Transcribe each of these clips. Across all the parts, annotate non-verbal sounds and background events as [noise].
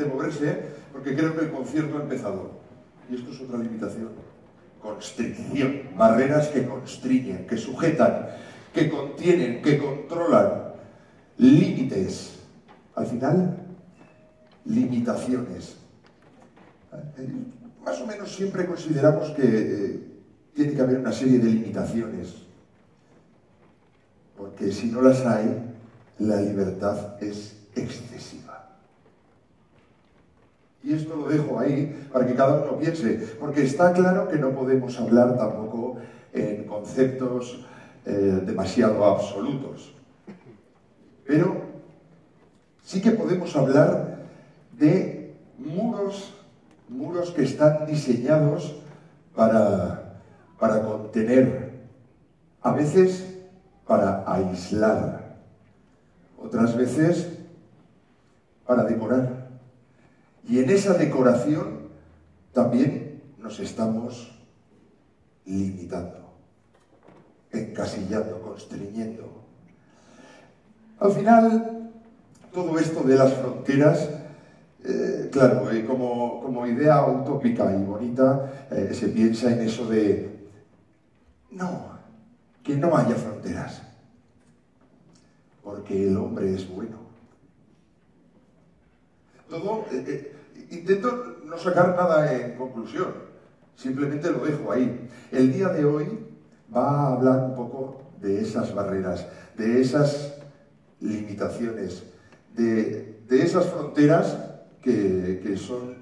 de moverse, porque creo que el concierto ha empezado. Y esto es otra limitación. Constricción. Barreras que constriñen, que sujetan, que contienen, que controlan. Límites. Al final, limitaciones. Eh, más o menos siempre consideramos que eh, tiene que haber una serie de limitaciones, porque si no las hay, la libertad es excesiva. Y esto lo dejo ahí para que cada uno piense, porque está claro que no podemos hablar tampoco en conceptos eh, demasiado absolutos. Pero sí que podemos hablar de muros, muros que están diseñados para, para contener, a veces para aislar, otras veces para decorar. Y en esa decoración también nos estamos limitando, encasillando, constriñendo. Al final, todo esto de las fronteras, eh, claro, eh, como, idea utópica y bonita, eh, se piensa en eso de, no, que no haya fronteras, porque el hombre es bueno. Todo, intento no sacar nada en conclusión, simplemente lo dejo ahí. El día de hoy va a hablar un poco de esas barreras, de esas limitaciones, de, esas fronteras que, son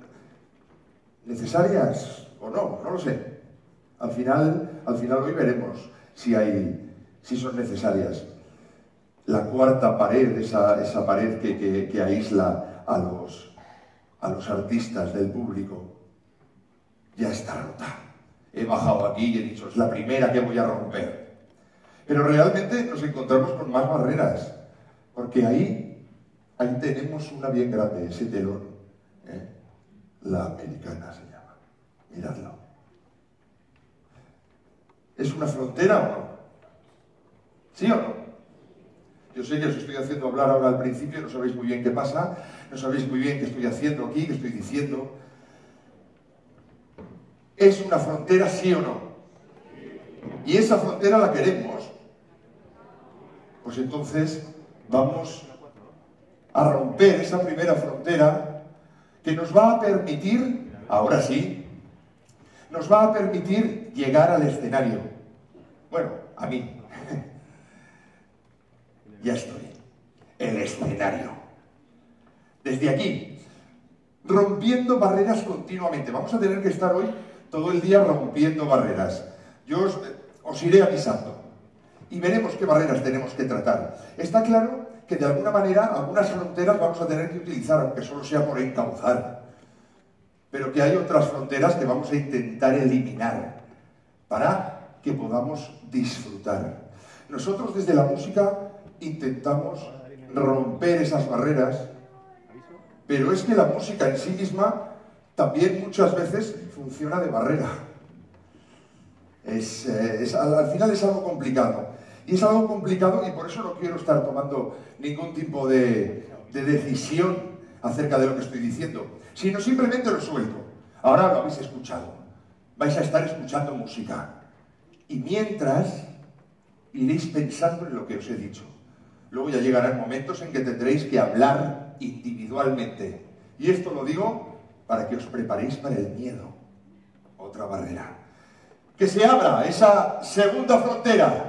necesarias o no, no lo sé. Al final, al final hoy veremos si, hay, si son necesarias. La cuarta pared, esa, esa pared que, que, aísla a los, a los artistas del público, ya está rota. He bajado aquí y he dicho, es la primera que voy a romper. Pero realmente nos encontramos con más barreras. Porque ahí, ahí tenemos una bien grande, ese telón. ¿eh? La americana se llama. Miradlo. ¿Es una frontera o no? ¿Sí o no? Yo sé que os estoy haciendo hablar ahora al principio, no sabéis muy bien qué pasa, no sabéis muy bien qué estoy haciendo aquí, qué estoy diciendo. ¿Es una frontera sí o no? Y esa frontera la queremos. Pues entonces vamos a romper esa primera frontera que nos va a permitir, ahora sí, nos va a permitir llegar al escenario. Bueno, a mí. [laughs] ya estoy. El escenario. Desde aquí, rompiendo barreras continuamente. Vamos a tener que estar hoy todo el día rompiendo barreras. Yo os, iré avisando y veremos qué barreras tenemos que tratar. Está claro que de alguna manera algunas fronteras vamos a tener que utilizar, aunque solo sea por encauzar, pero que hay otras fronteras que vamos a intentar eliminar para que podamos disfrutar. Nosotros desde la música intentamos romper esas barreras, pero es que la música en sí misma también muchas veces funciona de barrera. Es, eh, al final es algo complicado. Y es algo complicado y por eso no quiero estar tomando ningún tipo de, decisión acerca de lo que estoy diciendo, sino simplemente lo suelto. Ahora lo habéis escuchado. Vais a estar escuchando música. Y mientras iréis pensando en lo que os he dicho. Luego ya llegarán momentos en que tendréis que hablar individualmente. Y esto lo digo para que os preparéis para el miedo. Otra barrera. Que se abra esa segunda frontera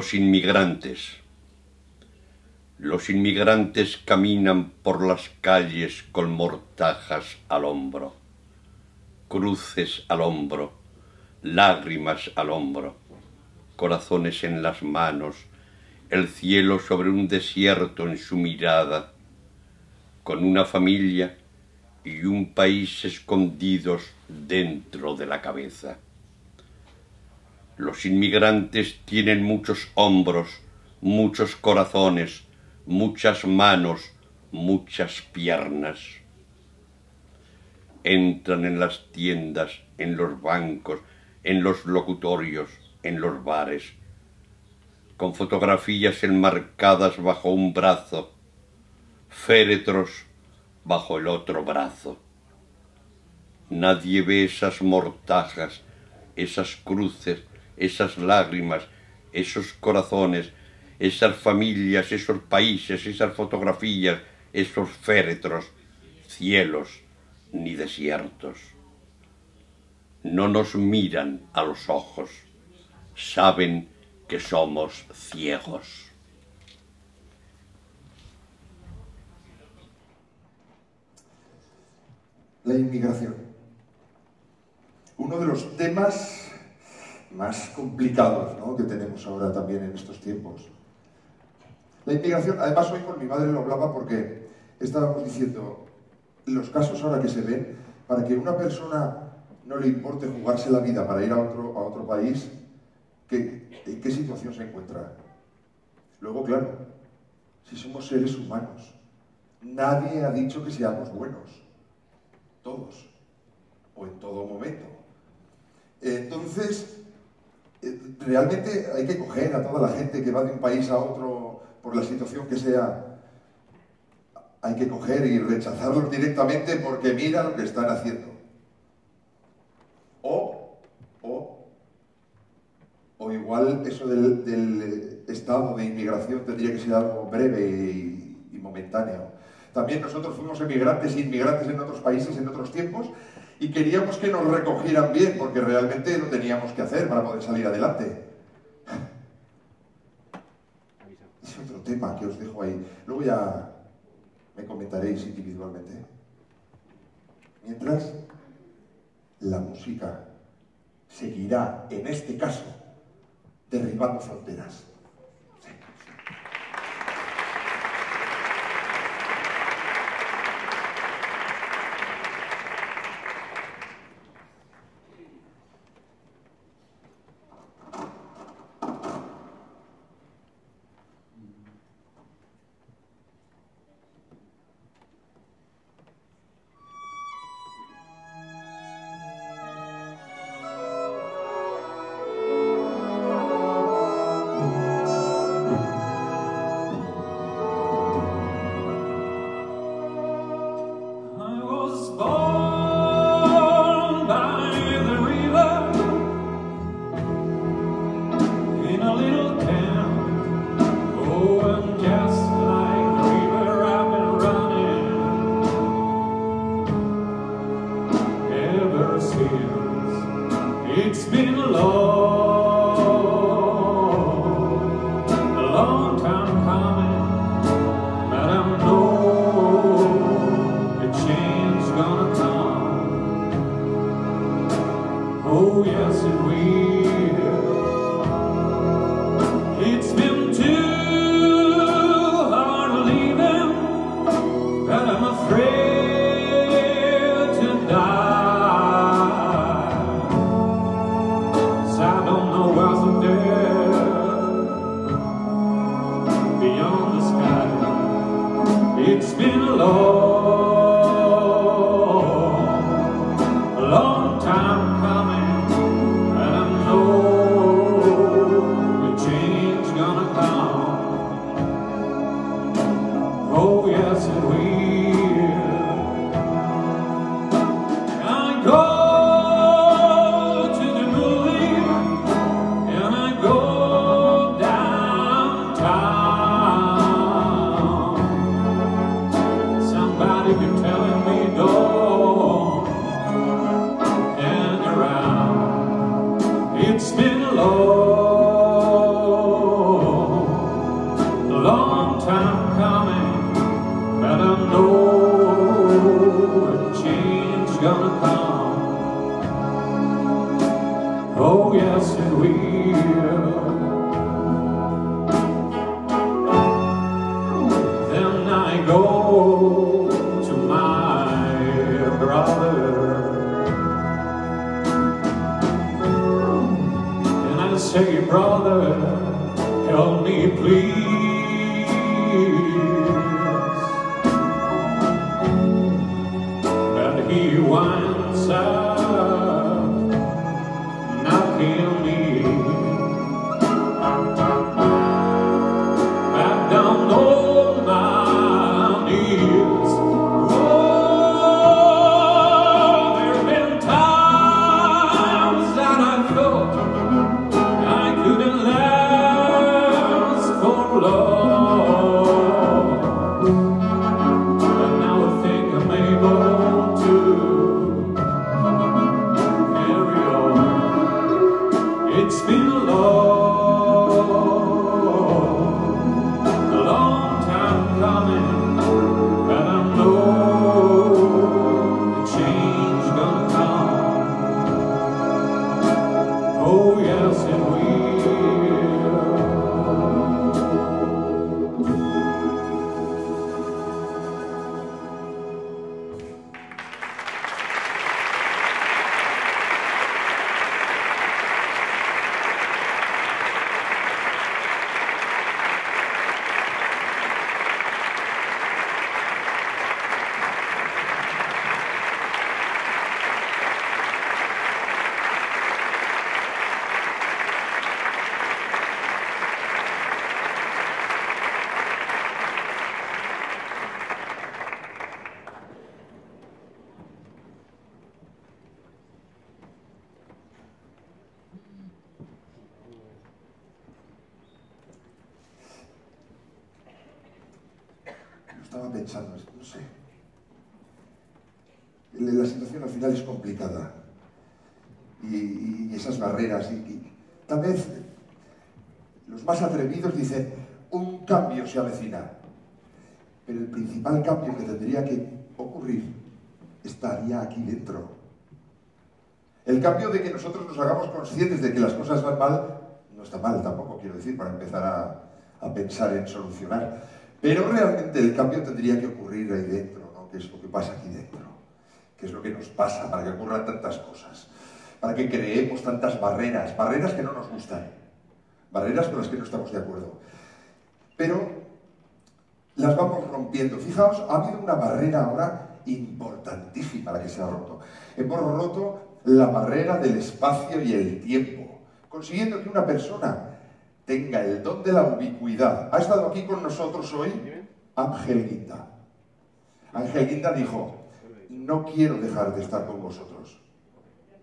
Los inmigrantes. Los inmigrantes caminan por las calles con mortajas al hombro, cruces al hombro, lágrimas al hombro, corazones en las manos, el cielo sobre un desierto en su mirada, con una familia y un país escondidos dentro de la cabeza. Los inmigrantes tienen muchos hombros, muchos corazones, muchas manos, muchas piernas. Entran en las tiendas, en los bancos, en los locutorios, en los bares, con fotografías enmarcadas bajo un brazo, féretros bajo el otro brazo. Nadie ve esas mortajas, esas cruces, esas lágrimas, esos corazones, esas familias, esos países, esas fotografías, esos féretros, cielos ni desiertos. No nos miran a los ojos, saben que somos ciegos. La inmigración. Uno de los temas más complicados que tenemos ahora también en estos tiempos. La inmigración, además hoy con mi madre lo hablaba porque estábamos diciendo los casos ahora que se ven, para que una persona no le importe jugarse la vida para ir a otro, a otro país, ¿qué, ¿en qué situación se encuentra? Luego, claro, si somos seres humanos, nadie ha dicho que seamos buenos, todos, o en todo momento. Entonces, realmente hay que coger a toda la gente que va de un país a otro por la situación que sea. Hay que coger y rechazarlos directamente porque mira lo que están haciendo. O, o, o igual eso del, estado de inmigración tendría que ser algo breve y, y momentáneo. También nosotros fuimos emigrantes e inmigrantes en otros países en otros tiempos y queríamos que nos recogieran bien, porque realmente lo teníamos que hacer para poder salir adelante. Es otro tema que os dejo ahí. Luego ya me comentaréis individualmente. Mientras, la música seguirá, en este caso, derribando fronteras. Tendría que ocurrir estaría aquí dentro. El cambio de que nosotros nos hagamos conscientes de que las cosas van mal, no está mal tampoco, quiero decir, para empezar a, a pensar en solucionar. Pero realmente el cambio tendría que ocurrir ahí dentro, ¿no? ¿Qué es lo que pasa aquí dentro? ¿Qué es lo que nos pasa para que ocurran tantas cosas? Para que creemos tantas barreras, barreras que no nos gustan, barreras con las que no estamos de acuerdo. Pero las vamos rompiendo. Fijaos, ha habido una barrera ahora importantísima la que se ha roto. Hemos roto la barrera del espacio y el tiempo, consiguiendo que una persona tenga el don de la ubicuidad. Ha estado aquí con nosotros hoy Ángel Guinda. Ángel Guinda dijo, no quiero dejar de estar con vosotros,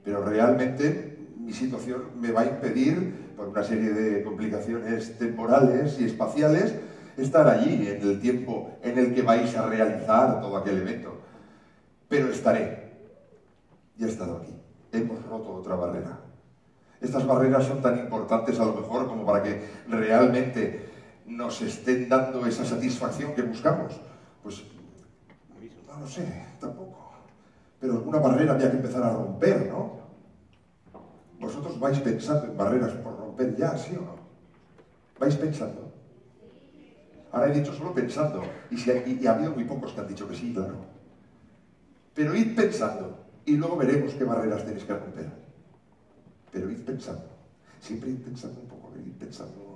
pero realmente mi situación me va a impedir, por una serie de complicaciones temporales y espaciales, estar allí en el tiempo en el que vais a realizar todo aquel evento. Pero estaré. Y he estado aquí. Hemos roto otra barrera. Estas barreras son tan importantes a lo mejor como para que realmente nos estén dando esa satisfacción que buscamos. Pues no lo sé, tampoco. Pero alguna barrera había que empezar a romper, ¿no? Vosotros vais pensando en barreras por romper ya, ¿sí o no? ¿Vais pensando? Ahora he dicho solo pensando, y, si y ha habido muy pocos que han dicho que sí, claro. Pero id pensando, y luego veremos qué barreras tenéis que romper. Pero id pensando. Siempre id pensando un poco, id pensando,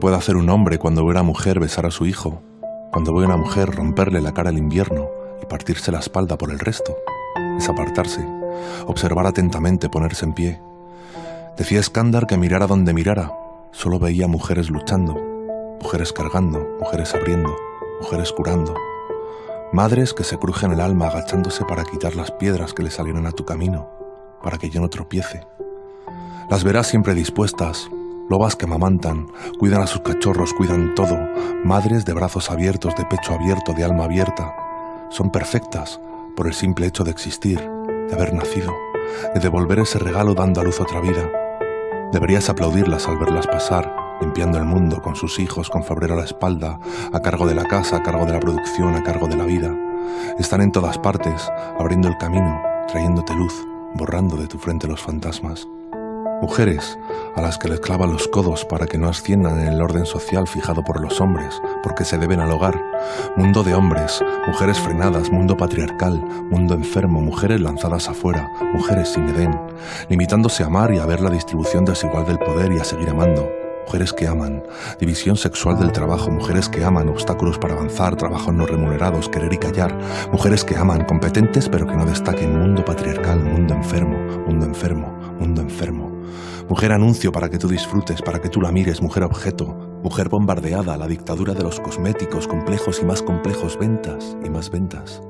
puede hacer un hombre cuando ve a una mujer besar a su hijo, cuando ve a una mujer romperle la cara al invierno y partirse la espalda por el resto, es apartarse, observar atentamente, ponerse en pie. Decía Escándar que mirara donde mirara, solo veía mujeres luchando, mujeres cargando, mujeres abriendo, mujeres curando, madres que se crujen el alma agachándose para quitar las piedras que le salieron a tu camino, para que yo no tropiece. Las verás siempre dispuestas, lobas que mamantan, cuidan a sus cachorros, cuidan todo, madres de brazos abiertos, de pecho abierto, de alma abierta. Son perfectas por el simple hecho de existir, de haber nacido, de devolver ese regalo dando a luz otra vida. Deberías aplaudirlas al verlas pasar, limpiando el mundo con sus hijos, con febrero a la espalda, a cargo de la casa, a cargo de la producción, a cargo de la vida. Están en todas partes, abriendo el camino, trayéndote luz, borrando de tu frente los fantasmas. Mujeres a las que les clavan los codos para que no asciendan en el orden social fijado por los hombres, porque se deben al hogar. Mundo de hombres, mujeres frenadas, mundo patriarcal, mundo enfermo, mujeres lanzadas afuera, mujeres sin Edén, limitándose a amar y a ver la distribución desigual del poder y a seguir amando. Mujeres que aman, división sexual del trabajo, mujeres que aman, obstáculos para avanzar, trabajos no remunerados, querer y callar, mujeres que aman, competentes pero que no destaquen, mundo patriarcal, mundo enfermo, mundo enfermo, mundo enfermo. Mujer anuncio para que tú disfrutes, para que tú la mires, mujer objeto, mujer bombardeada, la dictadura de los cosméticos, complejos y más complejos, ventas y más ventas.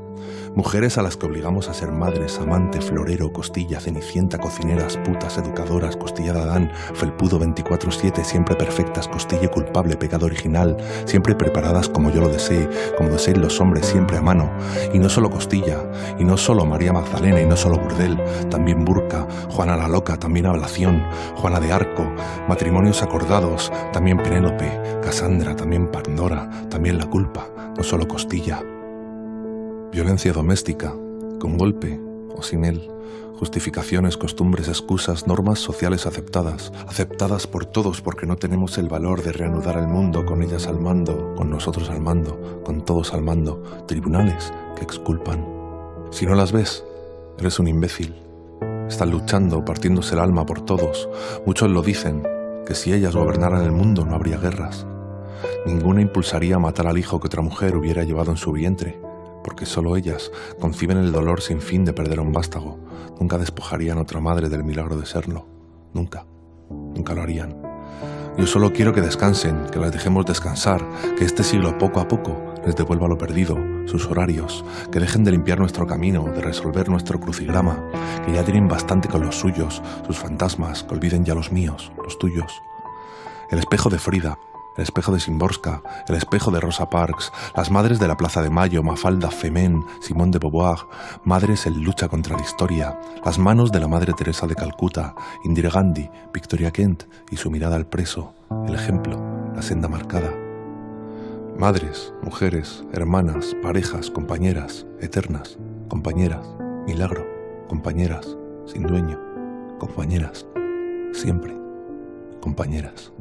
Mujeres a las que obligamos a ser madres, amante, florero, costilla, cenicienta, cocineras, putas, educadoras, costilla de Adán, felpudo 24-7, siempre perfectas, costilla culpable, pecado original, siempre preparadas como yo lo desee, como deseen los hombres, siempre a mano. Y no solo costilla, y no solo María Magdalena, y no solo Burdel, también Burca, Juana la Loca, también Ablación, Juana de Arco, matrimonios acordados, también Penélope, Casandra, también Pandora, también la culpa, no solo costilla, Violencia doméstica, con golpe o sin él. Justificaciones, costumbres, excusas, normas sociales aceptadas, aceptadas por todos porque no tenemos el valor de reanudar el mundo con ellas al mando, con nosotros al mando, con todos al mando, tribunales que exculpan. Si no las ves, eres un imbécil. Están luchando, partiéndose el alma por todos. Muchos lo dicen, que si ellas gobernaran el mundo no habría guerras. Ninguna impulsaría a matar al hijo que otra mujer hubiera llevado en su vientre porque solo ellas conciben el dolor sin fin de perder un vástago. Nunca despojarían a otra madre del milagro de serlo. Nunca. Nunca lo harían. Yo solo quiero que descansen, que las dejemos descansar, que este siglo poco a poco les devuelva lo perdido, sus horarios, que dejen de limpiar nuestro camino, de resolver nuestro crucigrama, que ya tienen bastante con los suyos, sus fantasmas, que olviden ya los míos, los tuyos. El espejo de Frida, el espejo de Simborska, el espejo de Rosa Parks, las madres de la Plaza de Mayo, Mafalda Femen, Simón de Beauvoir, madres en lucha contra la historia, las manos de la Madre Teresa de Calcuta, Indira Gandhi, Victoria Kent y su mirada al preso, el ejemplo, la senda marcada. Madres, mujeres, hermanas, parejas, compañeras, eternas, compañeras, milagro, compañeras, sin dueño, compañeras, siempre, compañeras.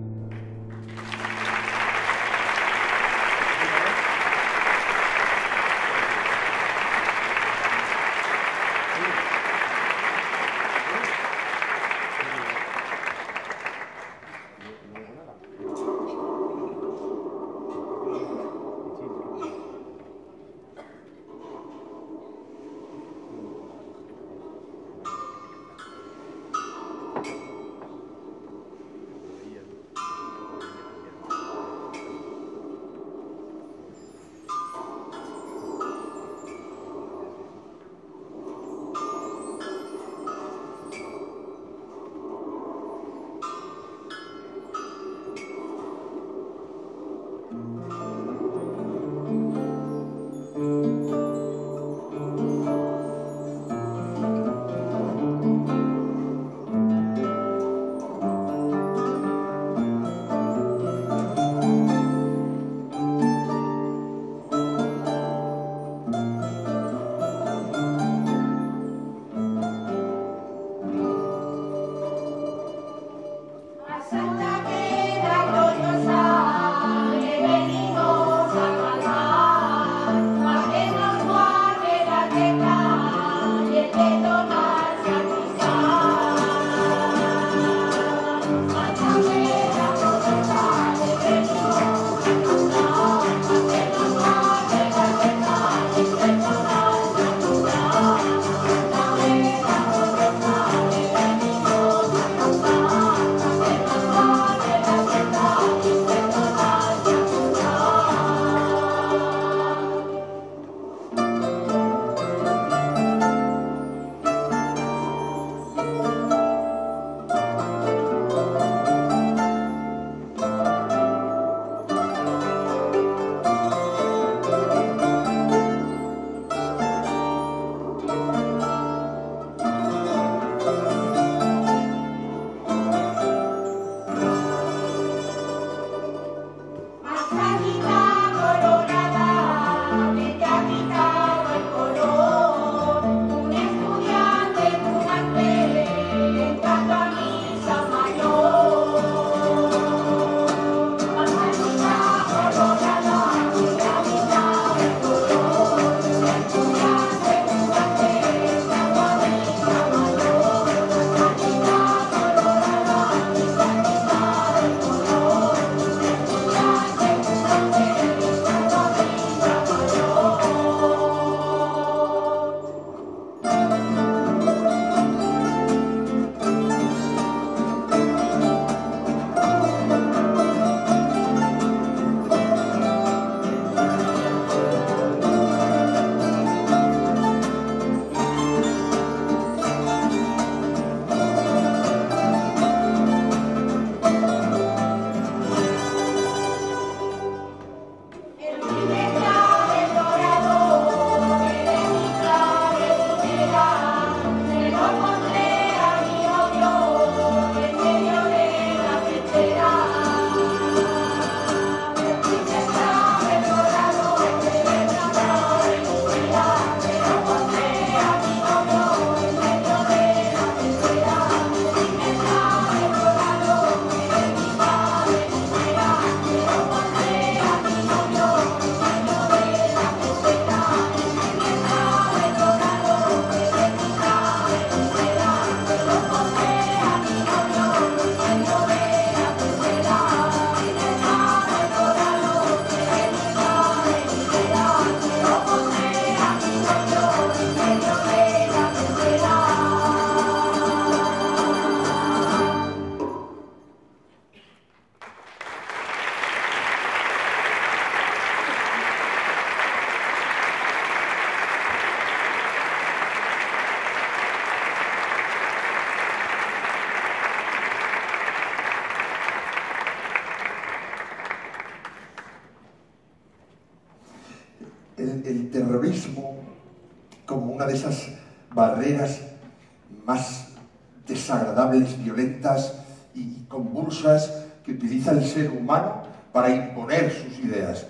El ser humano para imponer sus ideas,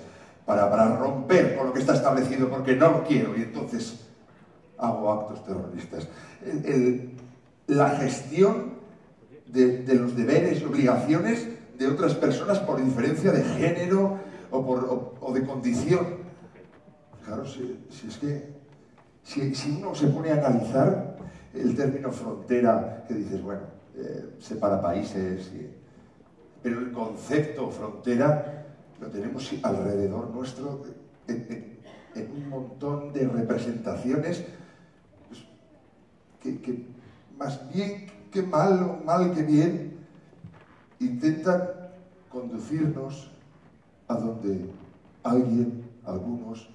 para, para romper con lo que está establecido porque no lo quiero y entonces hago actos terroristas. la gestión de, los deberes y obligaciones de otras personas por diferencia de género o, por, o, de condición. Claro, si, es que si, si, uno se pone a analizar el término frontera, que dices, bueno, eh, separa países, pero el concepto frontera lo tenemos alrededor nuestro en, un montón de representaciones pues, que, más bien que mal o mal que bien intentan conducirnos a donde alguien, algunos,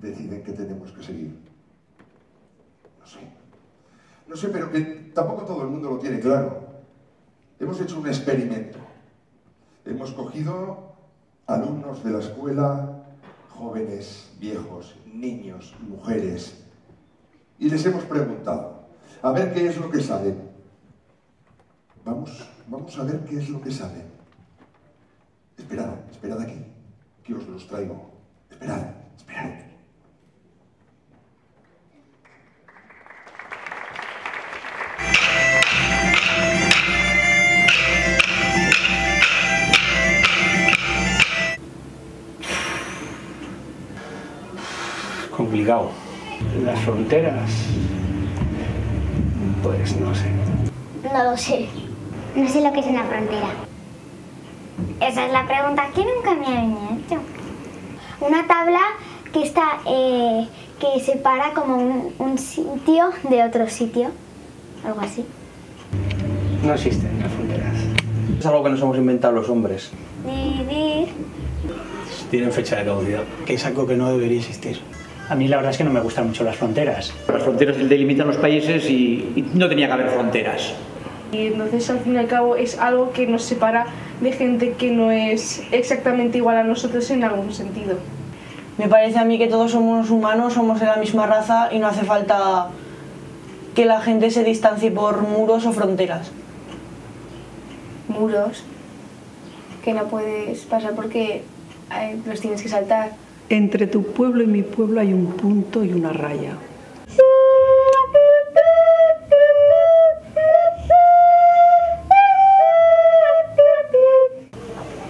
deciden que tenemos que seguir. No sé. No sé, pero que tampoco todo el mundo lo tiene claro. Hemos hecho un experimento. Hemos cogido alumnos de la escuela, jóvenes, viejos, niños, mujeres, y les hemos preguntado, a ver qué es lo que saben. Vamos, vamos a ver qué es lo que saben. Esperad, esperad aquí, que os los traigo. Esperad, esperad. Complicado. Las fronteras, pues no sé. No lo sé. No sé lo que es una frontera. Esa es la pregunta que nunca me habían hecho. Una tabla que está eh, que separa como un, un, sitio de otro sitio, algo así. No existen las fronteras. Es algo que nos hemos inventado los hombres. Vivir. Tienen fecha de caducidad, que es algo que no debería existir. A mí la verdad es que no me gustan mucho las fronteras. Las fronteras delimitan los países y, no tenía que haber fronteras. Y entonces al fin y al cabo es algo que nos separa de gente que no es exactamente igual a nosotros en algún sentido. Me parece a mí que todos somos humanos, somos de la misma raza y no hace falta que la gente se distancie por muros o fronteras. Muros que no puedes pasar porque eh, los tienes que saltar. Entre tu pueblo y mi pueblo hay un punto y una raya.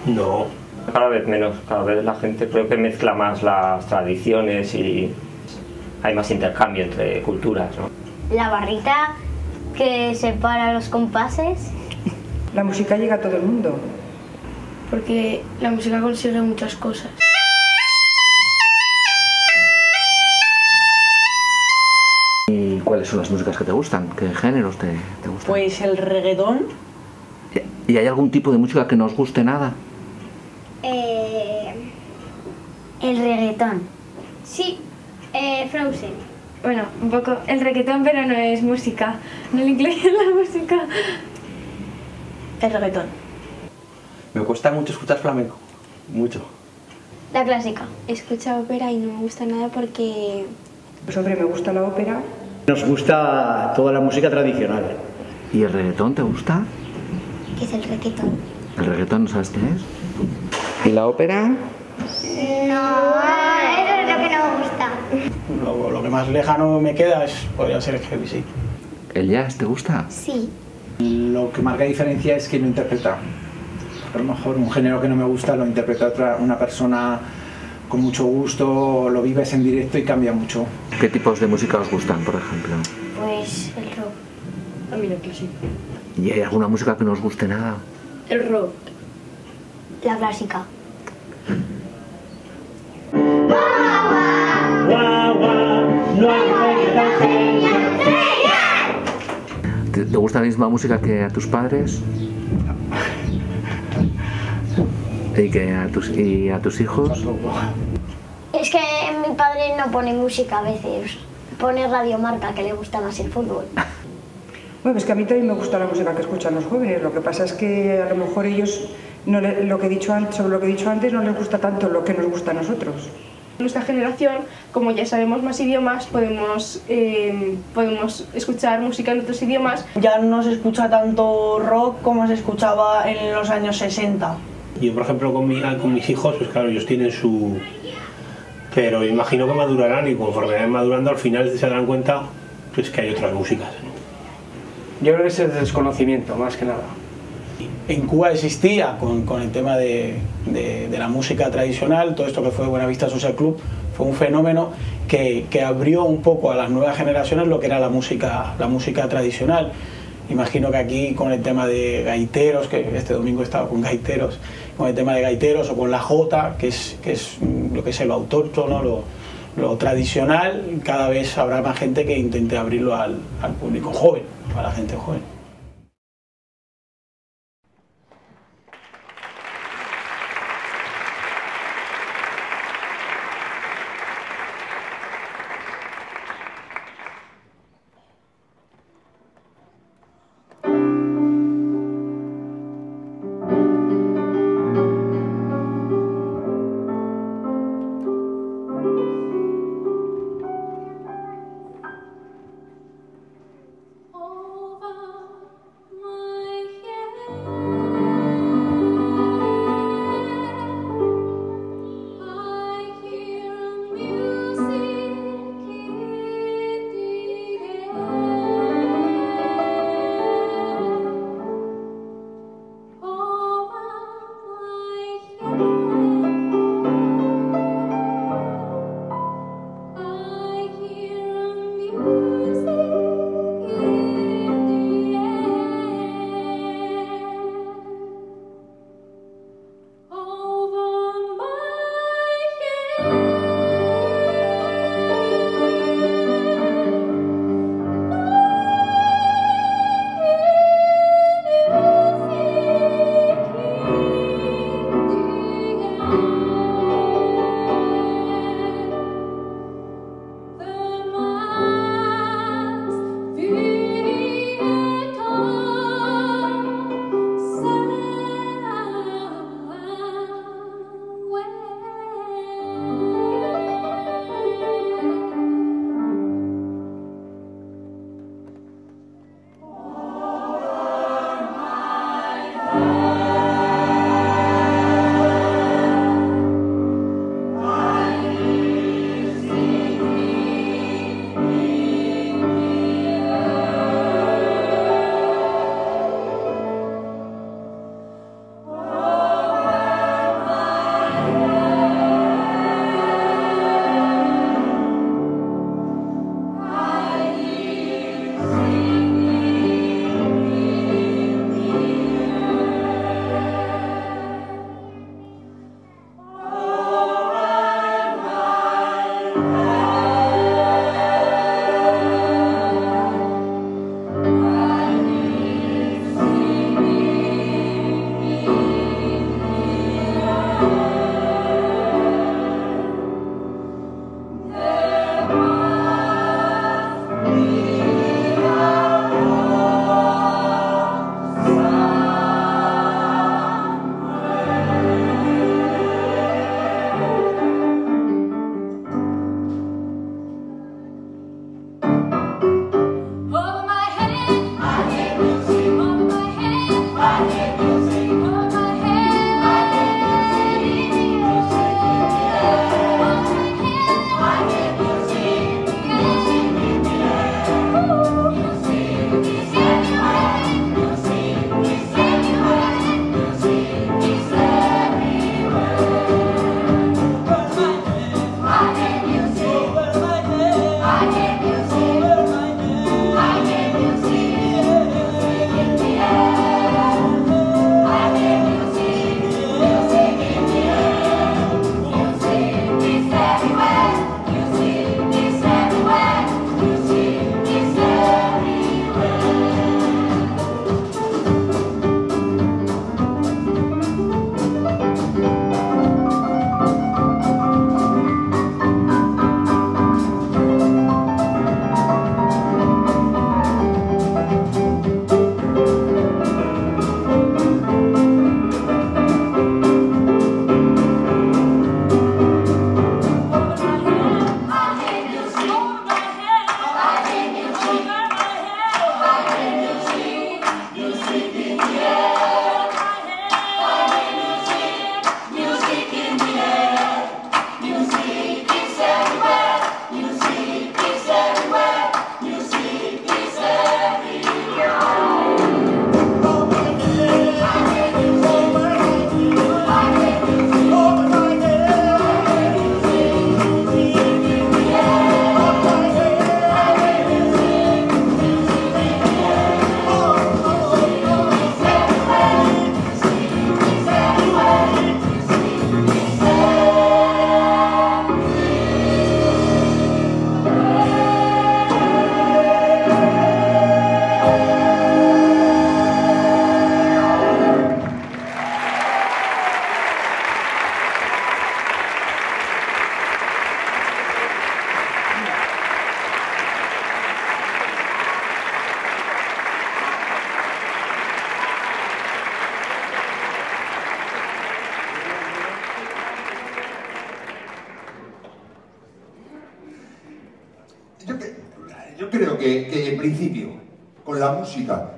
No, cada vez menos, cada vez la gente creo que mezcla más las tradiciones y hay más intercambio entre culturas. ¿no? La barrita que separa los compases. La música llega a todo el mundo. Porque la música consigue muchas cosas. ¿Cuáles son las músicas que te gustan? ¿Qué géneros te, te gustan? Pues el reggaetón. ¿Y hay algún tipo de música que no os guste nada? Eh, el reggaetón. Sí, eh, Frozen. Bueno, un poco el reggaetón, pero no es música. No le incluye la música. El reggaetón. Me cuesta mucho escuchar flamenco. Mucho. La clásica. Escucha ópera y no me gusta nada porque... Pues hombre, me gusta la ópera, nos gusta toda la música tradicional. ¿Y el reggaetón te gusta? ¿Qué es el reggaetón? ¿El reggaetón no sabes qué es? ¿Y la ópera? No, eso es lo que no me gusta. Lo, que más lejano me queda es, podría ser el heavy, sí. ¿El jazz te gusta? Sí. Lo que marca diferencia es que lo interpreta. a lo mejor un género que no me gusta lo interpreta otra, una persona con mucho gusto, lo vives en directo y cambia mucho. ¿Qué tipos de música os gustan, por ejemplo? Pues el rock. A mí lo clásico. ¿Y hay alguna música que no os guste nada? El rock. La clásica. ¿Te, ¿Te gusta la misma música que a tus padres? ¿Y, que a tus, ¿Y a tus hijos? Es que mi padre no pone música a veces. Pone Radio Marca, que le gusta más el fútbol. Bueno, es que a mí también me gusta la música que escuchan los jóvenes. Lo que pasa es que a lo mejor ellos, no lo que he dicho antes, sobre lo que he dicho antes, no les gusta tanto lo que nos gusta a nosotros. Nuestra generación, como ya sabemos más idiomas, podemos, eh, podemos escuchar música en otros idiomas. Ya no se escucha tanto rock como se escuchaba en los años 60. Yo, por ejemplo, con, mi- con mis hijos, pues claro, ellos tienen su... Pero imagino que madurarán y conforme vayan madurando al final se darán cuenta pues, que hay otras músicas. Yo creo que es el desconocimiento, más que nada. En Cuba existía con, con el tema de, de- de la música tradicional, todo esto que fue Buenavista Social Club, fue un fenómeno que, que abrió un poco a las nuevas generaciones lo que era la música, la música tradicional. Imagino que aquí con el tema de gaiteros, que este domingo he estado con gaiteros, con el tema de gaiteros o con la jota, que es, que es lo que es lo autóctono, lo, lo tradicional, cada vez habrá más gente que intente abrirlo al, al público joven, a la gente joven.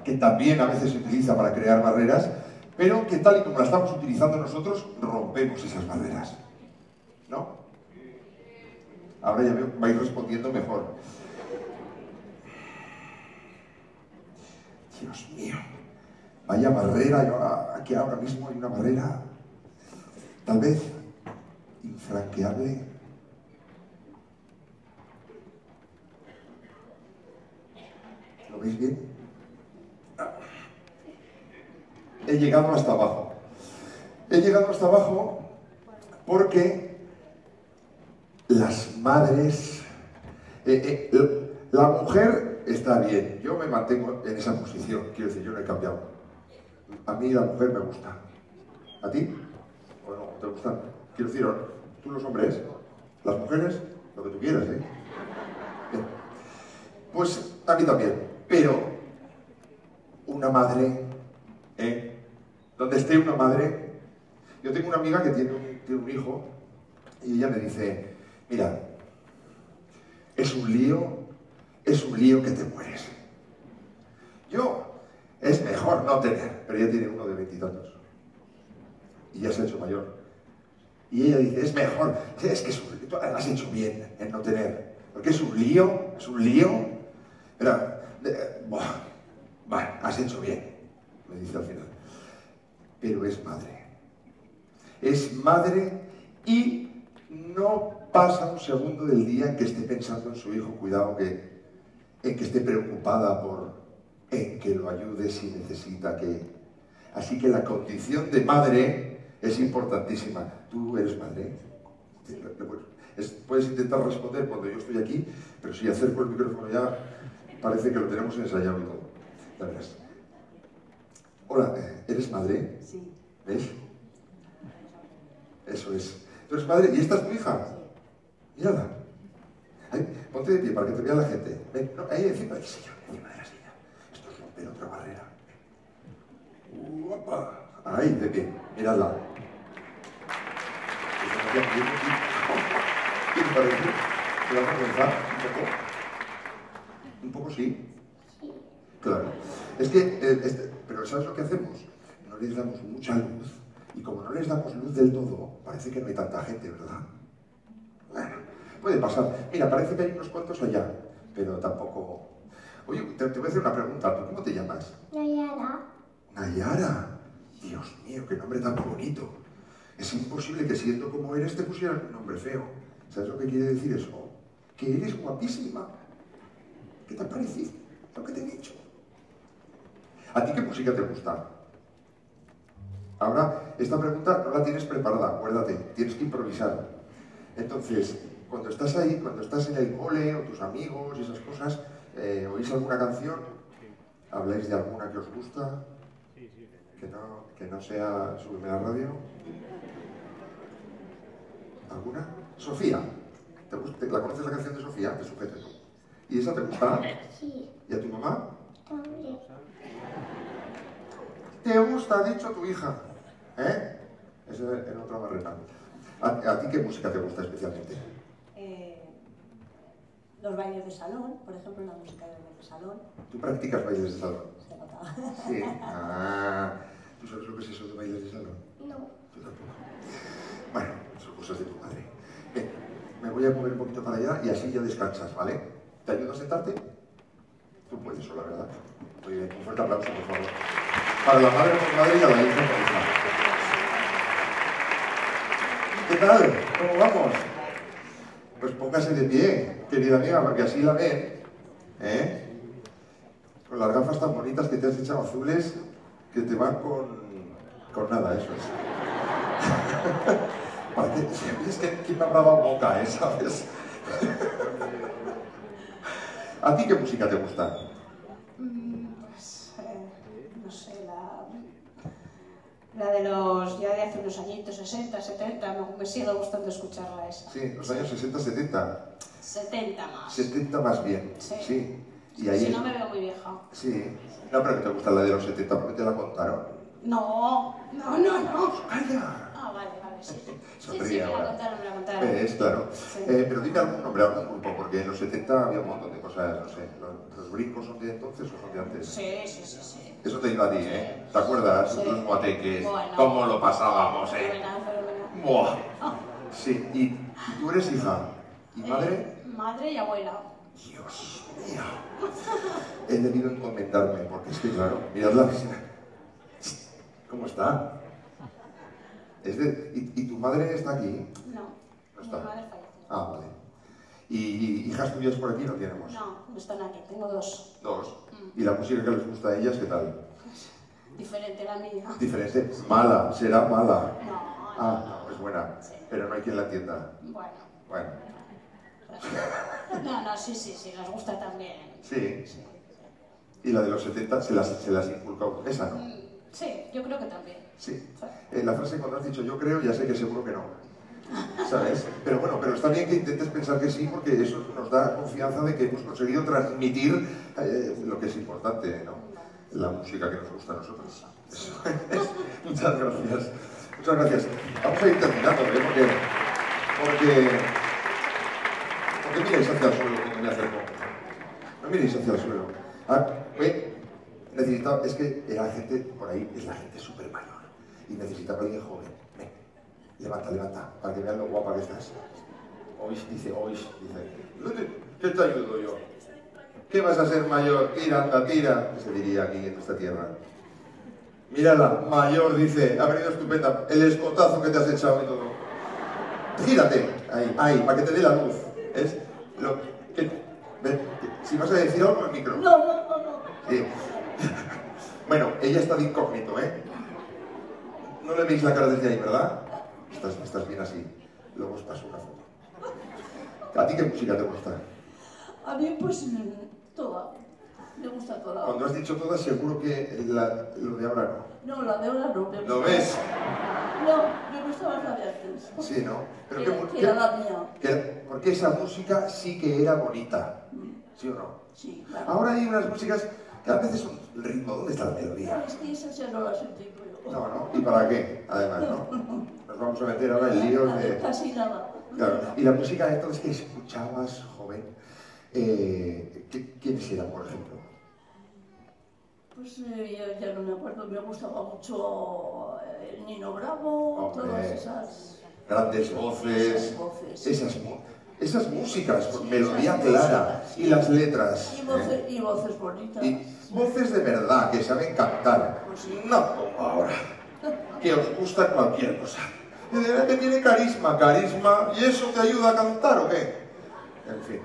Que también a veces se utiliza para crear barreras, pero que tal y como la estamos utilizando nosotros, rompemos esas barreras. ¿No? Ahora ya vais respondiendo mejor. Dios mío, vaya barrera, yo a- aquí ahora mismo hay una barrera, tal vez infranqueable. ¿Lo veis bien? Ah. He llegado hasta abajo. He llegado hasta abajo porque las madres... eh, eh, la mujer está bien, yo me mantengo en esa posición, quiero decir, yo no he cambiado. A mí la mujer me gusta. ¿A ti? ¿O no? ¿Te gustan? Quiero decir, tú los hombres, las mujeres, lo que tú quieras, ¿eh? Bien. Pues a mí también, pero una madre, ¿eh? Donde esté una madre, yo tengo una amiga que tiene un, hijo y ella me dice, mira, es un lío, es un lío que te mueres. Yo, es mejor no tener, pero ella tiene uno de veintitantos. Y ya se ha hecho mayor. Y ella dice, es mejor, es que es tú has hecho bien en no tener. Porque es un lío, es un lío. Pero, eh, buah, bueno, has hecho bien, me dice al final. Pero es madre. Es madre y no pasa un segundo del día en que esté pensando en su hijo, cuidado que, en que esté preocupada por, en que lo ayude si necesita que... Así que la condición de madre es importantísima. ¿Tú eres madre? Es- puedes intentar responder cuando yo estoy aquí, pero si acerco el micrófono ya parece que lo tenemos ensayado y todo. La. Hola, eh, ¿eres madre? Sí. ¿Ves? Eso es. Tú eres madre y esta es tu hija. Mírala. Ay, ponte de pie para que te vea la gente. Ven, no, ahí encima del sillón, encima de la silla. Esto es romper otra barrera. Uapa. Ahí, de pie. Mírala. ¿Qué te parece? ¿Te da vergüenza? ¿Un poco? ¿Un poco sí? Claro. Es que, eh, este- pero ¿sabes lo que hacemos? No les damos mucha luz y como no les damos luz del todo, parece que no hay tanta gente, ¿verdad? Bueno, puede pasar. Mira, parece que hay unos cuantos allá, pero tampoco... Oye, te, te voy a hacer una pregunta. ¿Tú cómo te llamas? Nayara. Nayara. Dios mío, qué nombre tan bonito. Es imposible que siendo como eres te pusieran un nombre feo. ¿Sabes lo que quiere decir eso? Que eres guapísima. ¿Qué te ha parecido? Lo que te he dicho. ¿A ti qué música te gusta? Ahora, esta pregunta no la tienes preparada, acuérdate, tienes que improvisar. Entonces, cuando estás ahí, cuando estás en el cole o tus amigos y esas cosas, eh, ¿oís alguna canción? ¿Habláis de alguna que os gusta? Que no, que no sea Súbeme la radio. ¿Alguna? Sofía. ¿Te gusta, ¿La conoces la canción de Sofía? De Sujete. ¿Y esa te gusta? Sí, ¿Y a tu mamá? también. ¿Te gusta, ha dicho tu hija? ¿Eh? Eso en otra barrera. ¿A, a ti qué música te gusta especialmente? Eh, los bailes de salón, por ejemplo, la música de bailes de salón. ¿Tú practicas bailes de salón? Se. [laughs] Sí. Ah, ¿Tú sabes lo que es eso de bailes de salón? No. Yo tampoco. Bueno, son cosas de tu madre. Bien, me voy a mover un poquito para allá y así ya descansas, ¿vale? ¿Te ayudo a sentarte? Tú puedes sola, ¿verdad? Muy bien, un fuerte aplauso, por favor. Para la madre por madre y a la hija. ¿Qué tal? ¿Cómo vamos? Pues póngase de pie, querida amiga, porque así la ven. ¿Eh? Con las gafas tan bonitas que te has echado azules, que te van con, con nada, eso es. [laughs] Parece- es que ¿quién me dado boca, eh? ¿Sabes? [laughs] ¿A ti qué música te gusta? Eh, no sé, la, la de los, ya de hace unos añitos, 60, 70, me, me sigue gustando escucharla esa. Sí, los años 60, 70. 70 más. 70 más bien. Sí. Y ahí si es- no me veo muy vieja. Sí. No, pero que te gusta la de los 70 porque te la contaron. No, no, no, no. ¡Calla! Ah, vale, vale, sí. [laughs] Sí, sí, Sonríe me la ahora. contaron, me la contaron. Es claro. Sí. Eh, pero dime algún nombre, algún grupo, porque en los 70 había un montón de cosas, no sé. ¿Los, los brincos son de entonces o son de antes? Sí, sí, sí, sí. Eso te iba a ti, ¿eh? ¿Te acuerdas? Sí. Los guateques. Bueno. ¿Cómo lo pasábamos, eh? Fenomenal, fenomenal. Buah. Sí, y, y tú eres hija. ¿Y madre? Eh, madre y abuela. Dios mío. He debido encomendarme, porque es que, claro, mirad la piscina. ¿Cómo está? Es de, ¿y, y tu madre está aquí? No, No mi está. madre falleció. Ah, vale. ¿Y, y hijas tuyas por aquí no tenemos? No, no están aquí, tengo dos. Dos. ¿Y la música que les gusta a ellas qué tal? Diferente la mía. Diferente. Mala, será mala. No, Ah, no, es buena. Pero no hay quien la entienda. bueno. Bueno, [laughs] No, no, sí, sí, sí, les gusta también. sí. Y la de los 70 se las, se las inculcó. Esa, ¿no? Sí, yo creo que también. Sí. Eh, la frase cuando has dicho yo creo, ya sé que seguro que no. ¿Sabes? Pero bueno, pero está bien que intentes pensar que sí, porque eso nos da confianza de que hemos conseguido transmitir eh, lo que es importante, ¿no? La música que nos gusta a nosotros. [laughs] Muchas gracias. Muchas gracias. Vamos a ir terminando, ¿eh? Porque, porque, porque miréis hacia el suelo cuando me acerco. No miréis hacia el suelo. Ah, necesitaba, es que la gente por ahí es la gente súper mayor y necesitaba alguien joven. Levanta, levanta, para que vean lo guapa que estás. Ois, dice, ois, dice, ¿qué te ayudo yo? ¿Qué vas a ser mayor? Tira, anda, tira, que se diría aquí en esta tierra. Mírala, mayor, dice, ha venido estupenda, el escotazo que te has echado y todo. Gírate, ahí, ahí, para que te dé la luz. ¿Es? Lo, que, ven, si vas a decir algo en el micro. No, no, no, no. Sí. [laughs] Bueno, ella está de incógnito, ¿eh? No le veis la cara desde ahí, ¿verdad? Estás, estás bien así. Luego os paso una foto. ¿A ti qué música te gusta? A mí, pues, mm, toda. Me gusta toda. Cuando has dicho todas, seguro que la- lo de ahora no. No, la de ahora no. Me ¿Lo gusta- ves? No, me gustaba la de antes. Sí, ¿no? Pero Que mu- que era la mía. que- porque esa música sí que era bonita. ¿Sí o no? Sí, claro. Ahora hay unas músicas que a veces son el ritmo. ¿Dónde está la melodía? Es que esa ya no la sentí, pero... No, ¿no? ¿Y para qué? Además, ¿no? Nos vamos a meter ahora en líos de... Casi nada. Claro. Y la música entonces que escuchabas, joven, eh, ¿qué- ¿quiénes eran, por ejemplo? Pues eh, ya, ya no me acuerdo, me gustaba mucho eh, el Nino Bravo, Hombre. todas esas... Grandes voces, Esas voces. esas, esas músicas melodía clara y las letras. Y ¿eh? voces, y voces bonitas. Y voces de verdad que saben cantar. No como ahora, que os gusta cualquier cosa. Y de verdad que tiene carisma, carisma, ¿y eso te ayuda a cantar o qué? En fin,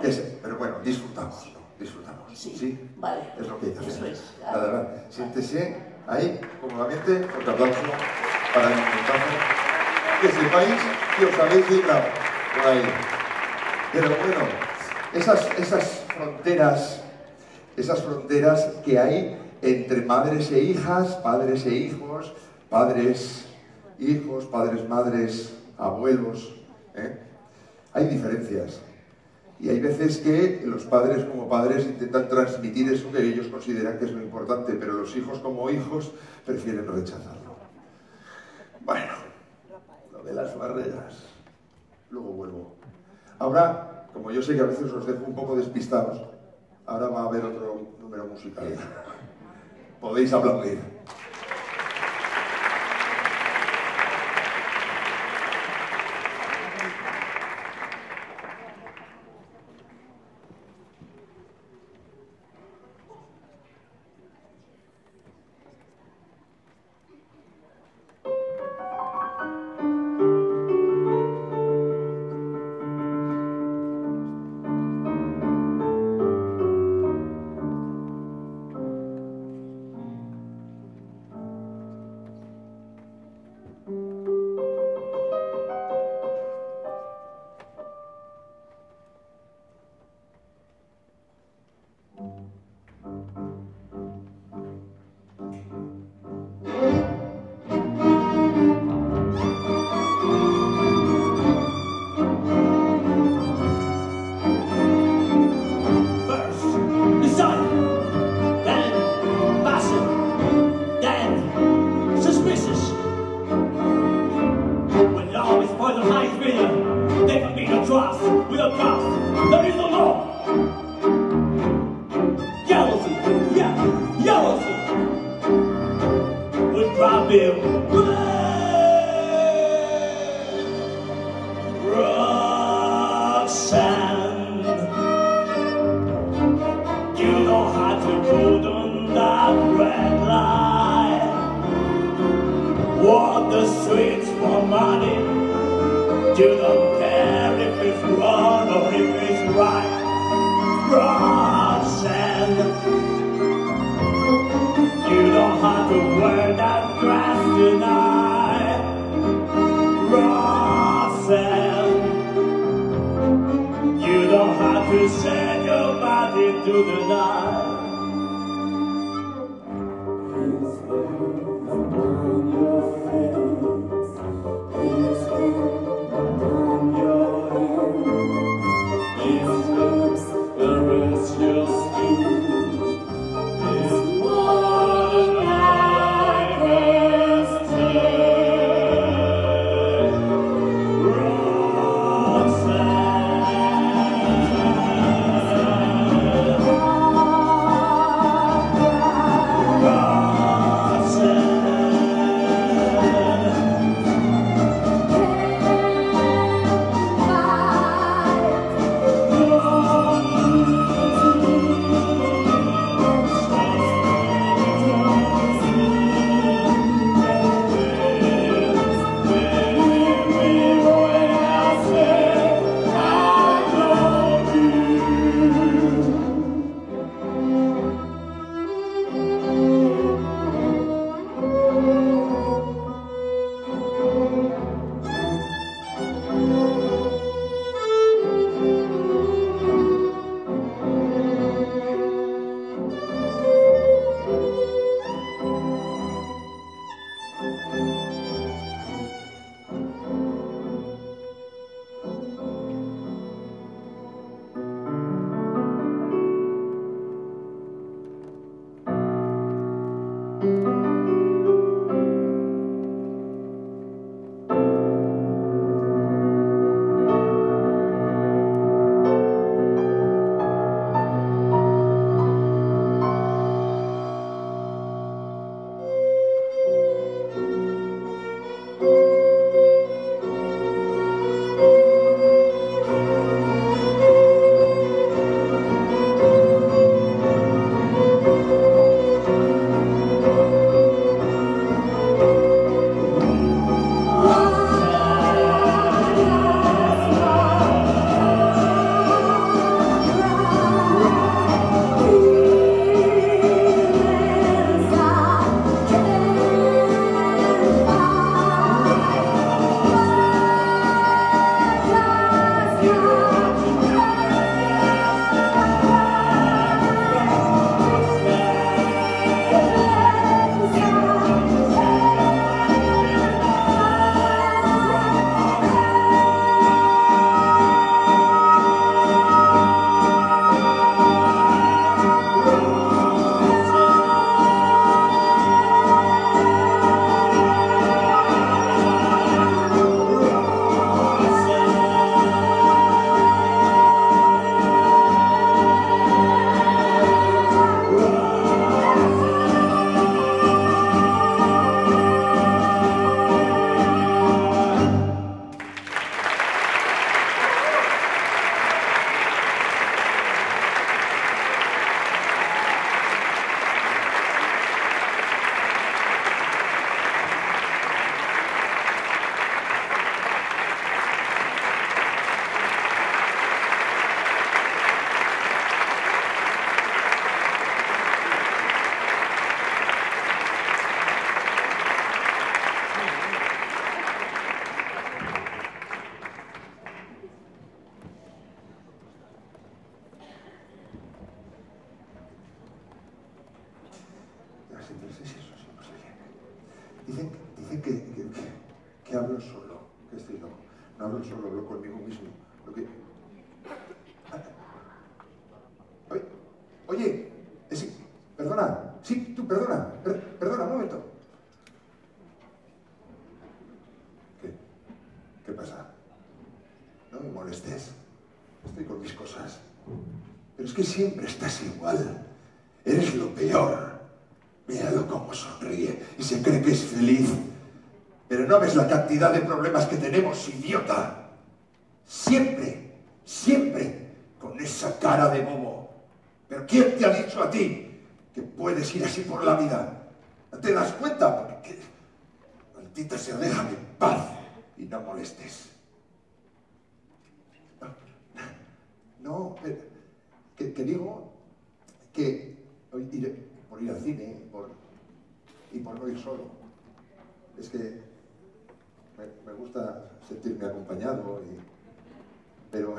qué sé, pero bueno, disfrutamos. Disfrutamos. Sí, Vale. Es lo que hay que hacer. es. Siéntese ahí, cómodamente, fuerte aplauso para el inventazo. Que sepáis que os habéis librado por ahí. Pero bueno, esas, esas fronteras, esas fronteras que hay entre madres e hijas, padres e hijos, padres, hijos, padres, madres, abuelos, ¿eh? hay diferencias. Y hay veces que los padres como padres intentan transmitir eso que ellos consideran que es lo importante, pero los hijos como hijos prefieren rechazarlo. Bueno, lo de las barreras. Luego vuelvo. Ahora, como yo sé que a veces os dejo un poco despistados, ahora va a haber otro número musical. Podéis aplaudir. Sweets for money. You don't care if it's wrong or if it's right. Roxanne You don't have to wear that dress tonight tenemos, idiota. Siempre, siempre con esa cara de bobo. Pero ¿quién te ha dicho a ti que puedes ir así por la vida? ¿No te das cuenta? Porque, maldita sea, déjame en paz y no molestes. No, que, que digo que hoy iré por ir al cine y por, y por no ir solo. Es que me, me gusta sentirme acompañado, y, pero,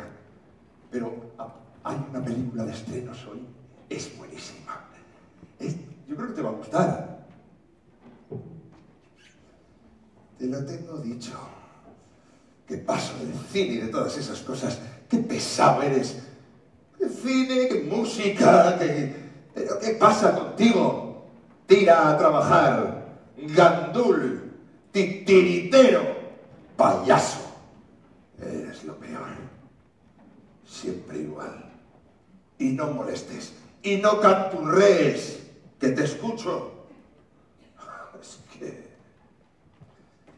pero ah, hay una película de estrenos hoy, es buenísima. Es- yo creo que te va a gustar. Te lo tengo dicho. Que paso del cine y de todas esas cosas. Qué pesado eres. Qué cine, qué música, qué... Pero ¿qué pasa contigo? Tira a trabajar. Gandul. Titiritero. Payaso. Eres lo peor. Siempre igual. Y no molestes. Y no canturrees. Que te escucho. [laughs] Es que...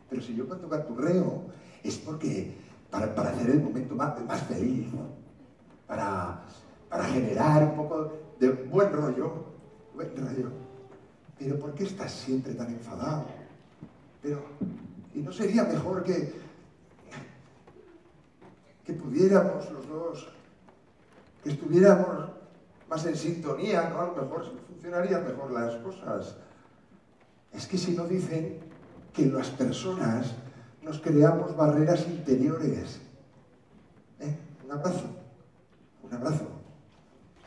Pero si yo cuando canturreo es porque para, para hacer el momento más, más feliz, ¿no? para, para generar un poco de buen rollo, buen rollo. Pero ¿por qué estás siempre tan enfadado? Pero, ¿y no sería mejor que, que pudiéramos los dos, que estuviéramos más en sintonía, ¿no? A lo mejor funcionarían mejor las cosas. Es que si no dicen que las personas nos creamos barreras interiores. ¿Eh? Un abrazo. Un abrazo.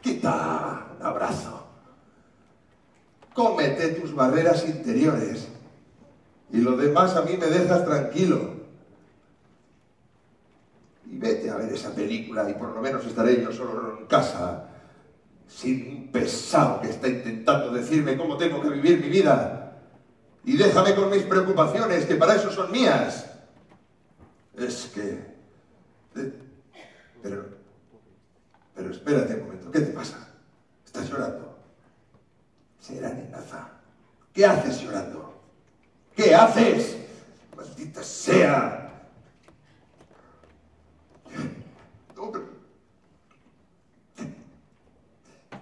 Quita un abrazo. Cómete tus barreras interiores. Y lo demás a mí me dejas tranquilo. Y vete a ver esa película y por lo menos estaré yo solo en casa, sin un pesado que está intentando decirme cómo tengo que vivir mi vida. Y déjame con mis preocupaciones, que para eso son mías. Es que... Pero... Pero espérate un momento, ¿qué te pasa? ¿Estás llorando? Será nenaza. ¿Qué haces llorando? ¿Qué haces? Maldita sea. No,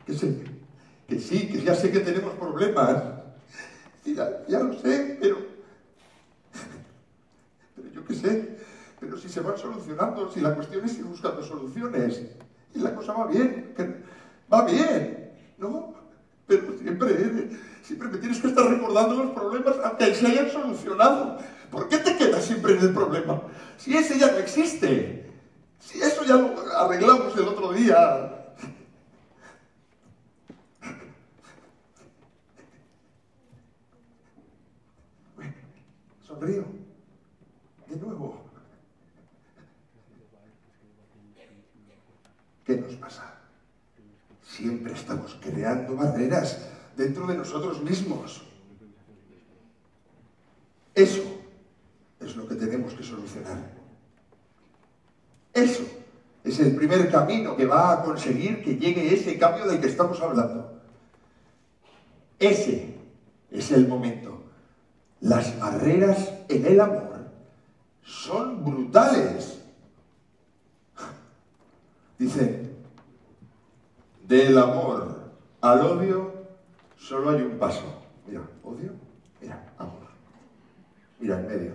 Que, sé, que sí, que ya sé que tenemos problemas. Ya, ya lo sé, pero... Pero yo qué sé. Pero si se van solucionando, si la cuestión es ir buscando soluciones. Y la cosa va bien, va bien, ¿no? Pero siempre, siempre me tienes que estar recordando los problemas aunque se hayan solucionado. ¿Por qué te quedas siempre en el problema? Si ese ya no existe. Si eso ya lo arreglamos el otro día. Bueno, sonrío. De nuevo. ¿Qué nos pasa? Siempre estamos creando barreras dentro de nosotros mismos. Eso es lo que tenemos que solucionar. Eso es el primer camino que va a conseguir que llegue ese cambio del que estamos hablando. Ese es el momento. Las barreras en el amor son brutales. Dice, del amor al odio solo hay un paso. Mira, odio, mira, amor. Mira, en medio.